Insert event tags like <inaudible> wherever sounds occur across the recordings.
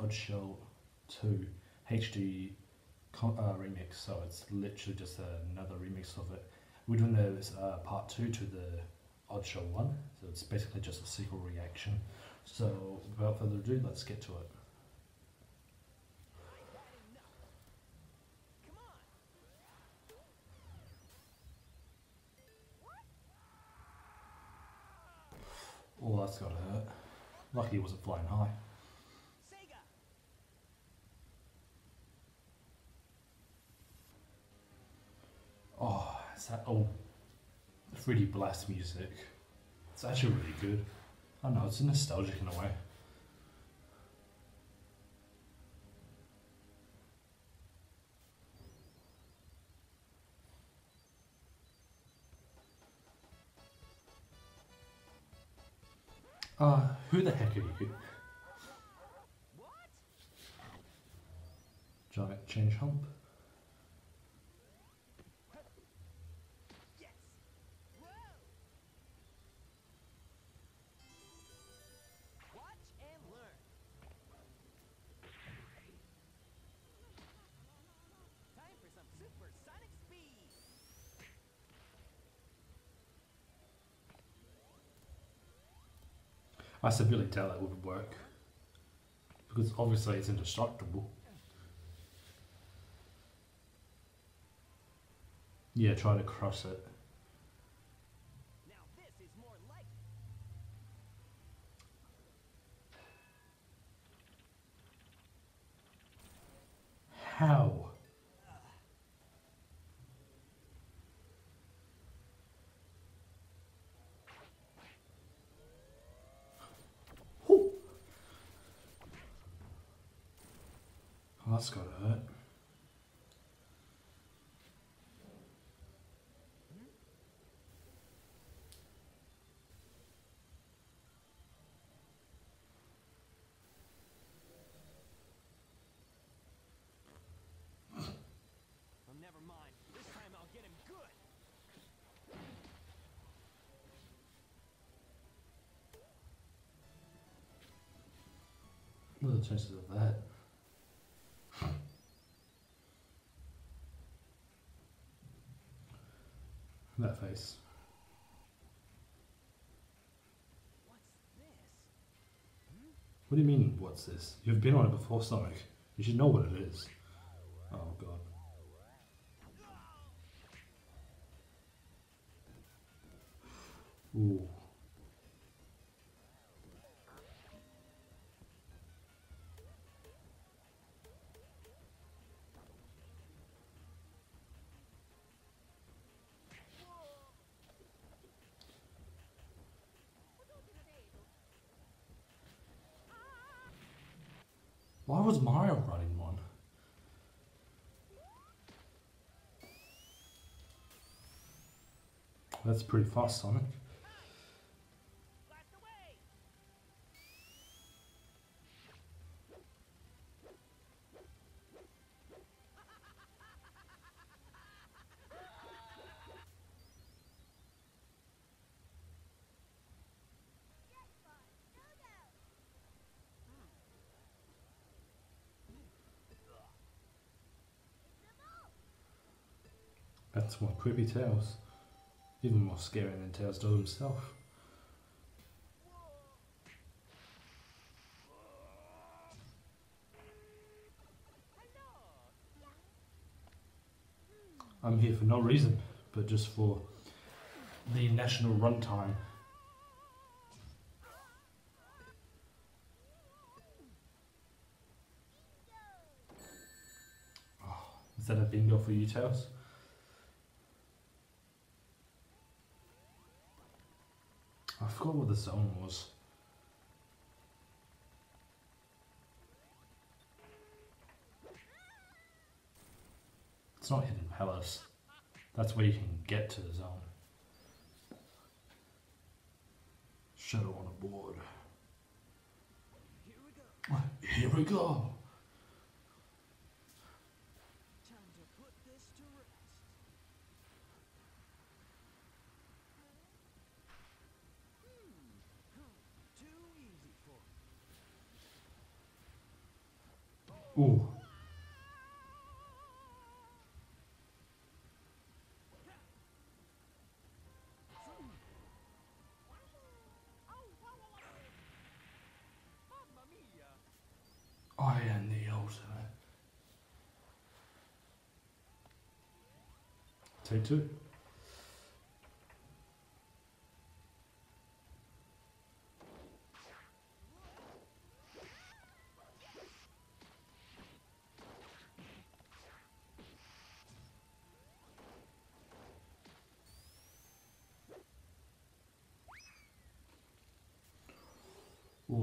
Oddshow 2 HD uh, remix, so it's literally just another remix of it. We're doing the uh, part 2 to the Oddshow 1, so it's basically just a sequel reaction. So without further ado, let's get to it. Oh, that's gotta hurt. Lucky it wasn't flying high. Oh, 3D Blast music. It's actually really good. I don't know, it's nostalgic in a way. Uh, who the heck are you? Giant change hump? I severely doubt that would work. Because obviously it's indestructible. Yeah, try to crush it. How? That's gotta hurt. Never mind. This time I'll get him good. What are the chances of that? Face. What do you mean, what's this? You've been on it before, Sonic. You should know what it is. Oh, God. Ooh. Why was Mario running one? That's pretty fast, Sonic. That's more creepy Tails. Even more scary than Tails does himself. I'm here for no reason, but just for the national runtime. Oh, is that a bingo for you, Tails? I forgot what the zone was. It's not Hidden Palace. That's where you can get to the zone. Shadow on a board. Here we go. Here we go. Time to put this to rest. Hmm. Huh. Too easy for me. Ooh. I am the ultimate. Take two.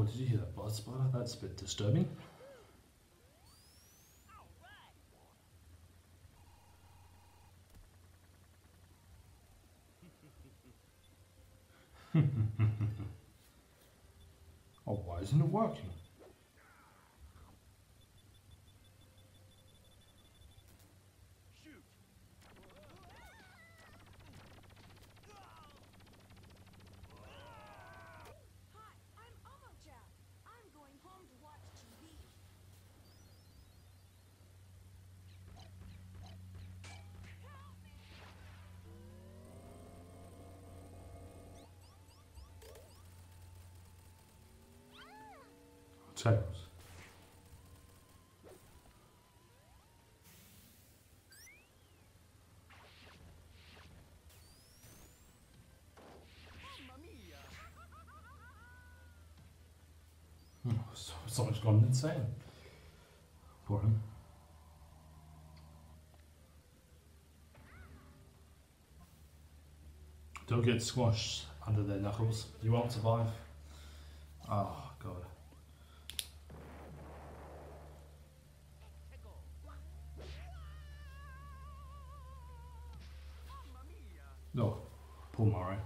Did you hear that buzz spider? That's a bit disturbing. <laughs> Oh, why isn't it working? Shoot! Hi, I'm Omojan. I'm going home to watch TV. Mamma! Oh, so, someone's gone insane. For him. Don't get squashed under their knuckles. You won't survive. Oh, God. No, poor Mario.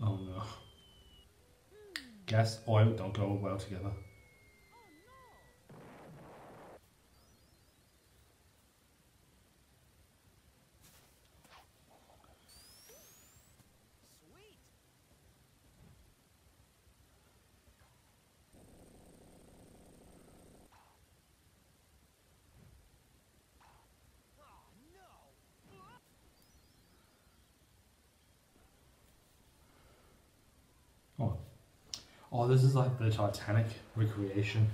Oh no. Gas, oil don't go well together. Sweet! Oh no! Oh. Oh, this is like the Titanic recreation.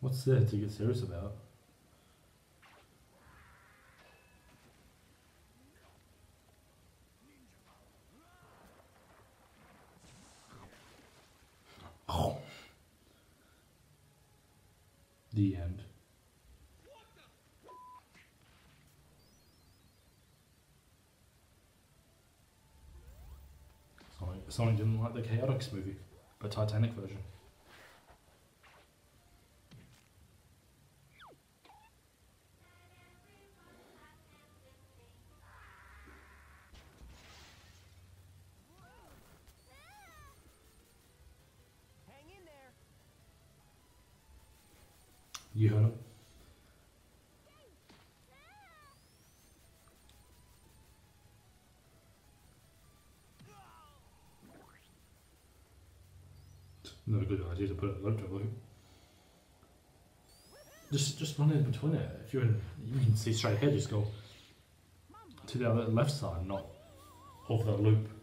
What's there to get serious about? The end. Someone didn't like the Chaotix movie, the Titanic version. You heard him. Not a good idea to put it to loop. Just just run in between it. If you're in, you can see straight ahead. Just go to the other left side, not over the loop.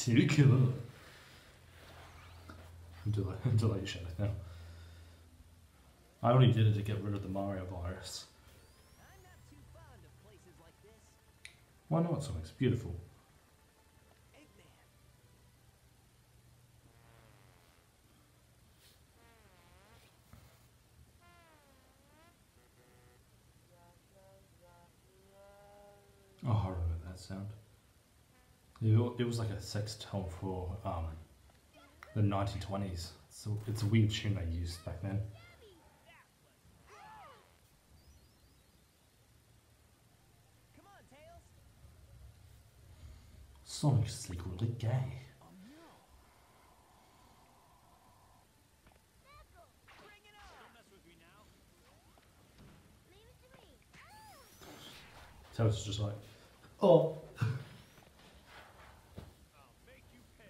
Too cool. Delay, delay shut it now. I only did it to get rid of the Mario virus. I'm. Why not? Something's beautiful. Oh, I remember that sound. It, was like a sex tone for um, the 1920s. So it's a weird tune they used back then. Sonic's gay. It to me. Tails is just like, oh. I'll make you pay.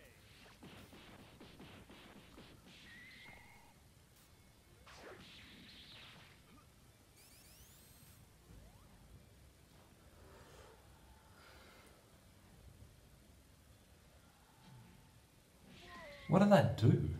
What did that do?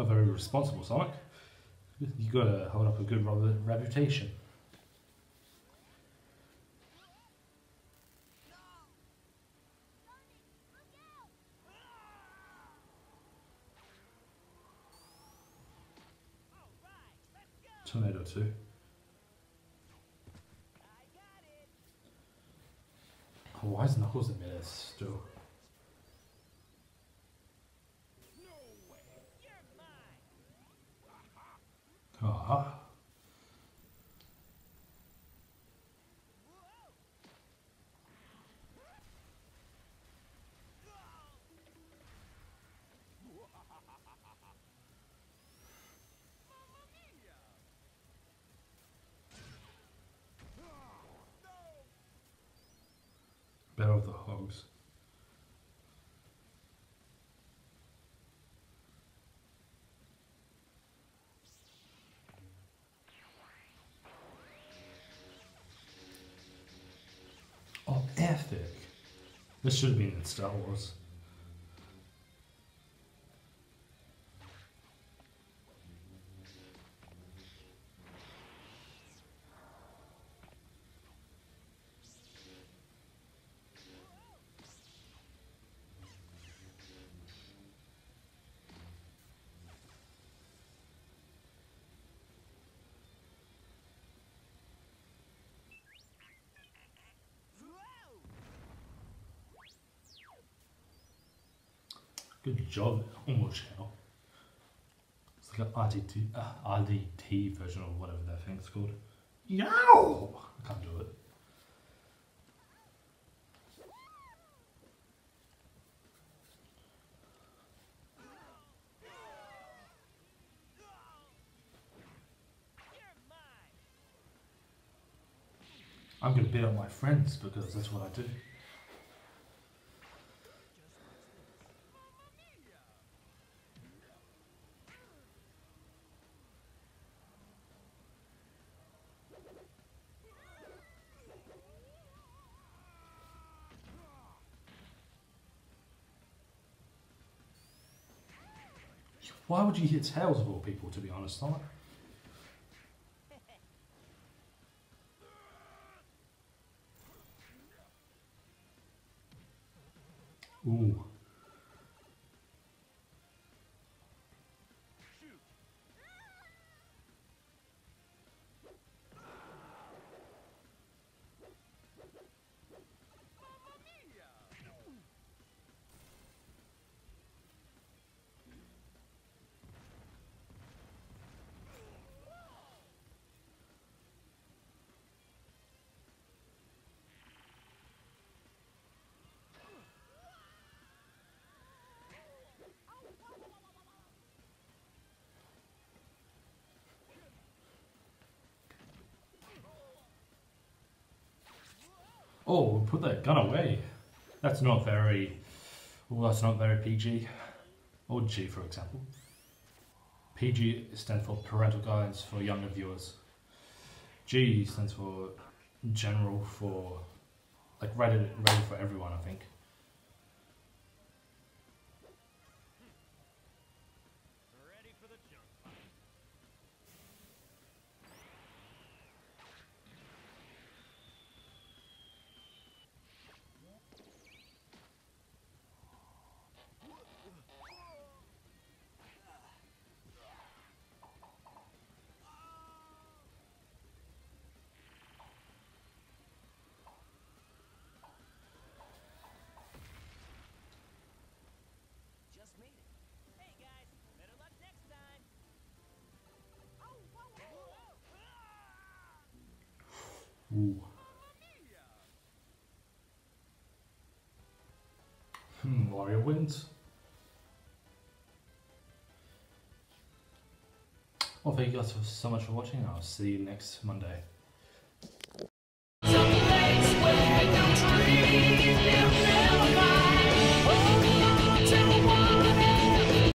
Not very responsible, Sonic. You gotta hold up a good re- reputation. Tornado 2. I got it. Oh, why is Knuckles in there still? No way. You're mine. Mia. Battle of the Hogs. This should have been in Star Wars. Job, almost channel. It's like an RDT, uh, RDT version of whatever that thing's called. Yow! I can't do it. I'm gonna beat up my friends because that's what I do. Why would you hear tales of all people, to be honest, Sonic? Ooh. Oh, put that gun away. That's not very. Oh, that's not very PG. Or G, for example. PG stands for parental guidance for younger viewers. G stands for general for like rated rated for everyone, I think. Ooh. Hmm, Warrior wins. Well, thank you guys so much for watching. I'll see you next Monday.